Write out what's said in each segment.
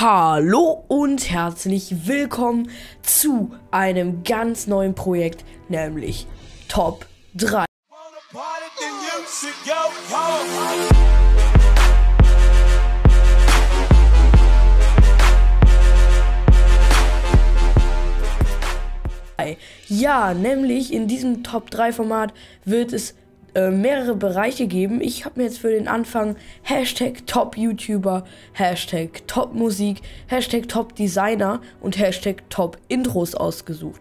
Hallo und herzlich willkommen zu einem ganz neuen Projekt, nämlich Top 3. Ja, nämlich in diesem Top 3 Format wird es äh, mehrere Bereiche geben. Ich habe mir jetzt für den Anfang Hashtag Top YouTuber, Hashtag Top Musik, Hashtag Top Designer und Hashtag Top Intros ausgesucht.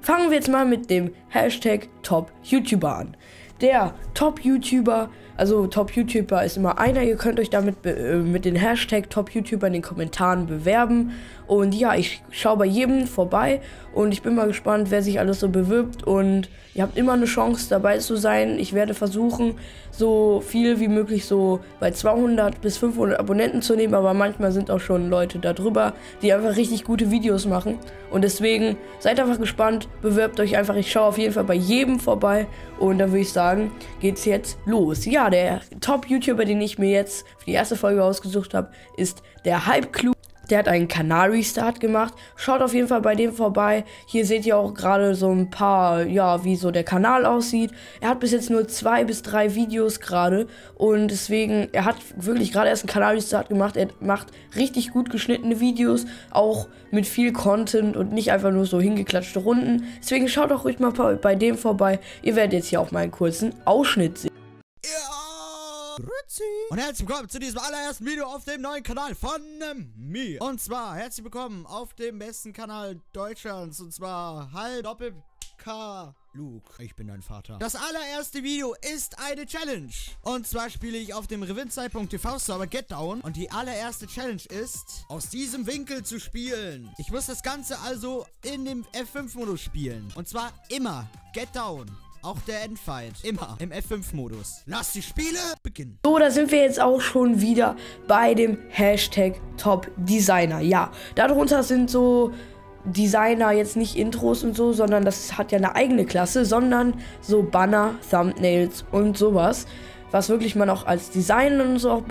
Fangen wir jetzt mal mit dem Hashtag Top YouTuber an. Der Top YouTuber also Top YouTuber ist immer einer. Ihr könnt euch damit äh, mit den Hashtag Top YouTuber in den Kommentaren bewerben. Und ja, ich schaue bei jedem vorbei und ich bin mal gespannt, wer sich alles so bewirbt. Und ihr habt immer eine Chance dabei zu sein. Ich werde versuchen, so viel wie möglich so bei 200 bis 500 Abonnenten zu nehmen. Aber manchmal sind auch schon Leute darüber, die einfach richtig gute Videos machen. Und deswegen seid einfach gespannt, bewerbt euch einfach. Ich schaue auf jeden Fall bei jedem vorbei. Und dann würde ich sagen, geht's jetzt los. Ja, der Top-YouTuber, den ich mir jetzt für die erste Folge ausgesucht habe, ist der Hype Club. Der hat einen Kanal-Restart gemacht. Schaut auf jeden Fall bei dem vorbei. Hier seht ihr auch gerade so ein paar, ja, wie so der Kanal aussieht. Er hat bis jetzt nur zwei bis drei Videos gerade. Und deswegen, er hat wirklich gerade erst einen Kanal-Restart gemacht. Er macht richtig gut geschnittene Videos. Auch mit viel Content und nicht einfach nur so hingeklatschte Runden. Deswegen schaut auch ruhig mal bei dem vorbei. Ihr werdet jetzt hier auch mal einen kurzen Ausschnitt sehen. Und herzlich willkommen zu diesem allerersten Video auf dem neuen Kanal von ähm, mir. Und zwar herzlich willkommen auf dem besten Kanal Deutschlands. Und zwar Hall Doppel K. Luke, ich bin dein Vater. Das allererste Video ist eine Challenge. Und zwar spiele ich auf dem revinzeit.tv Server Get Down. Und die allererste Challenge ist, aus diesem Winkel zu spielen. Ich muss das Ganze also in dem F5-Modus spielen. Und zwar immer Get Down. Auch der Endfight. Immer im F5-Modus. Lass die Spiele beginnen. So, da sind wir jetzt auch schon wieder bei dem Hashtag Top Designer. Ja, darunter sind so Designer jetzt nicht Intros und so, sondern das hat ja eine eigene Klasse, sondern so Banner, Thumbnails und sowas was wirklich man auch als Design und so auch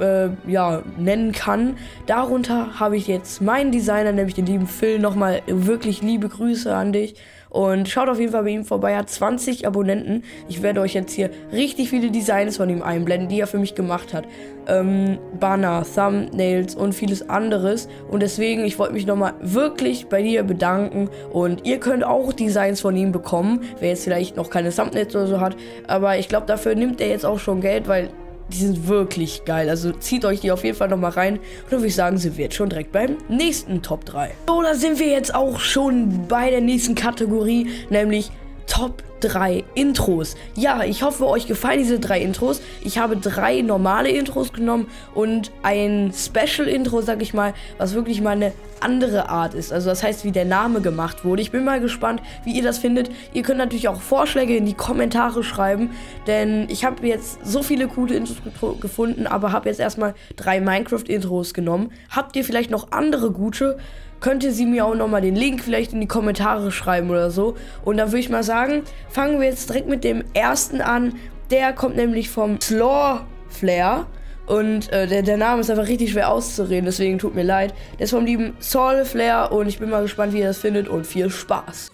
äh, ja, nennen kann. Darunter habe ich jetzt meinen Designer, nämlich den lieben Phil, nochmal wirklich liebe Grüße an dich. Und schaut auf jeden Fall bei ihm vorbei. Er hat 20 Abonnenten. Ich werde euch jetzt hier richtig viele Designs von ihm einblenden, die er für mich gemacht hat. Ähm, Banner, Thumbnails und vieles anderes. Und deswegen, ich wollte mich nochmal wirklich bei dir bedanken. Und ihr könnt auch Designs von ihm bekommen, wer jetzt vielleicht noch keine Thumbnails oder so hat. Aber ich glaube, dafür nimmt er jetzt auch schon Geld, weil die sind wirklich geil. Also zieht euch die auf jeden Fall nochmal rein. Und dann würde ich sagen, sind wir jetzt schon direkt beim nächsten Top 3. So, da sind wir jetzt auch schon bei der nächsten Kategorie, nämlich Top 3 Intros. Ja, ich hoffe, euch gefallen diese drei Intros. Ich habe drei normale Intros genommen und ein Special Intro, sag ich mal, was wirklich mal eine andere Art ist. Also das heißt, wie der Name gemacht wurde. Ich bin mal gespannt, wie ihr das findet. Ihr könnt natürlich auch Vorschläge in die Kommentare schreiben, denn ich habe jetzt so viele coole Intros gefunden, aber habe jetzt erstmal drei Minecraft-Intros genommen. Habt ihr vielleicht noch andere gute? Könnt ihr sie mir auch nochmal den Link vielleicht in die Kommentare schreiben oder so. Und dann würde ich mal sagen, fangen wir jetzt direkt mit dem ersten an. Der kommt nämlich vom Slaw Flair. Und äh, der, der Name ist einfach richtig schwer auszureden, deswegen tut mir leid. Der ist vom lieben Soul Flair und ich bin mal gespannt, wie ihr das findet und viel Spaß.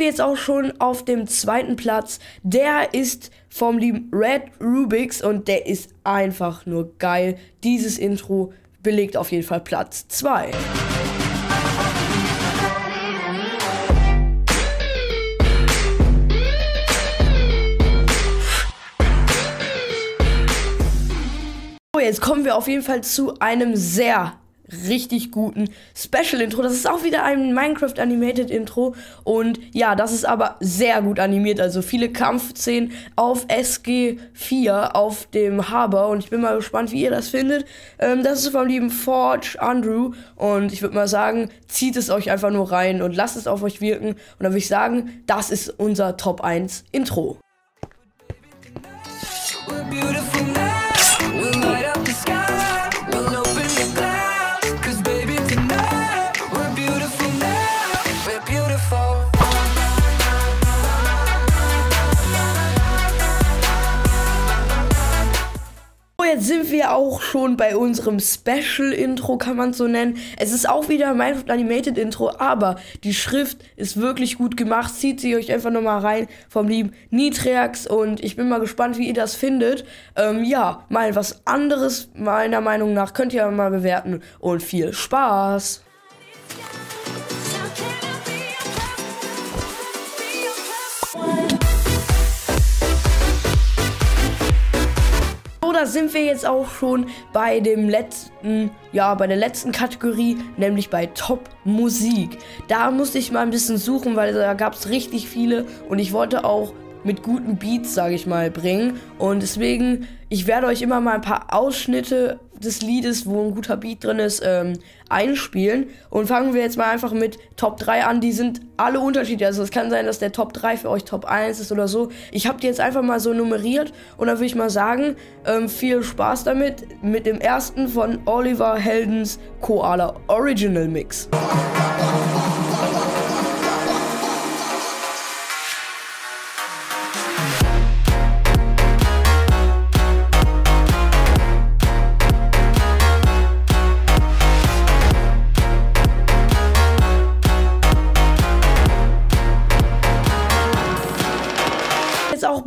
Wir jetzt auch schon auf dem zweiten Platz. Der ist vom lieben Red Rubix und der ist einfach nur geil. Dieses Intro belegt auf jeden Fall Platz 2. Jetzt kommen wir auf jeden Fall zu einem sehr richtig guten Special-Intro. Das ist auch wieder ein Minecraft-Animated-Intro. Und ja, das ist aber sehr gut animiert. Also viele Kampfszenen auf SG4 auf dem Harbor. Und ich bin mal gespannt, wie ihr das findet. Ähm, das ist vom lieben Forge Andrew. Und ich würde mal sagen, zieht es euch einfach nur rein und lasst es auf euch wirken. Und dann würde ich sagen, das ist unser Top 1 Intro. We're beautiful wir auch schon bei unserem Special-Intro, kann man so nennen. Es ist auch wieder ein Minecraft Animated Intro, aber die Schrift ist wirklich gut gemacht. Zieht sie euch einfach nochmal rein vom lieben Nitriax und ich bin mal gespannt, wie ihr das findet. Ähm, ja, mal was anderes meiner Meinung nach könnt ihr mal bewerten und viel Spaß! Da sind wir jetzt auch schon bei dem letzten, ja, bei der letzten Kategorie, nämlich bei Top Musik. Da musste ich mal ein bisschen suchen, weil da gab es richtig viele und ich wollte auch mit guten Beats, sage ich mal, bringen. Und deswegen, ich werde euch immer mal ein paar Ausschnitte des Liedes, wo ein guter Beat drin ist, ähm, einspielen. Und fangen wir jetzt mal einfach mit Top 3 an. Die sind alle unterschiedlich. Also es kann sein, dass der Top 3 für euch Top 1 ist oder so. Ich habe die jetzt einfach mal so nummeriert. Und dann würde ich mal sagen, ähm, viel Spaß damit. Mit dem ersten von Oliver Heldens Koala Original Mix.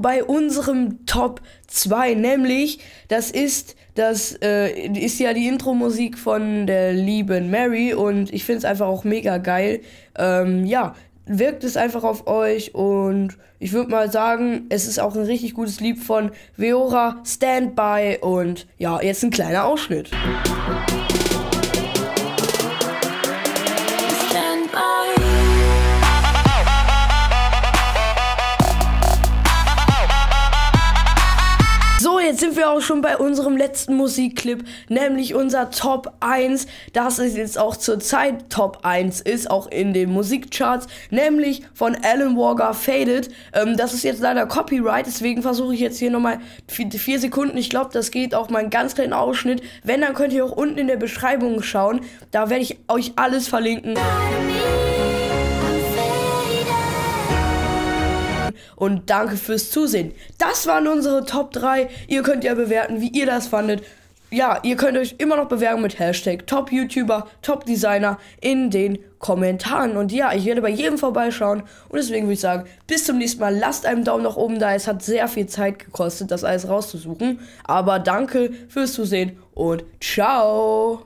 Bei unserem Top 2, nämlich das ist das äh, ist ja die Intro-Musik von der lieben Mary und ich finde es einfach auch mega geil. Ähm, ja, wirkt es einfach auf euch und ich würde mal sagen, es ist auch ein richtig gutes Lied von Veora Standby und ja, jetzt ein kleiner Ausschnitt. Wir auch schon bei unserem letzten Musikclip, nämlich unser Top 1, das ist jetzt auch zurzeit Top 1 ist, auch in den Musikcharts, nämlich von Alan Walker Faded. Ähm, das ist jetzt leider Copyright, deswegen versuche ich jetzt hier nochmal vier, vier Sekunden. Ich glaube, das geht auch mal einen ganz kleinen Ausschnitt. Wenn, dann könnt ihr auch unten in der Beschreibung schauen. Da werde ich euch alles verlinken. Und danke fürs Zusehen. Das waren unsere Top 3. Ihr könnt ja bewerten, wie ihr das fandet. Ja, ihr könnt euch immer noch bewerben mit Hashtag Top-YouTuber, Top-Designer in den Kommentaren. Und ja, ich werde bei jedem vorbeischauen. Und deswegen würde ich sagen, bis zum nächsten Mal. Lasst einen Daumen nach oben da. Es hat sehr viel Zeit gekostet, das alles rauszusuchen. Aber danke fürs Zusehen und ciao.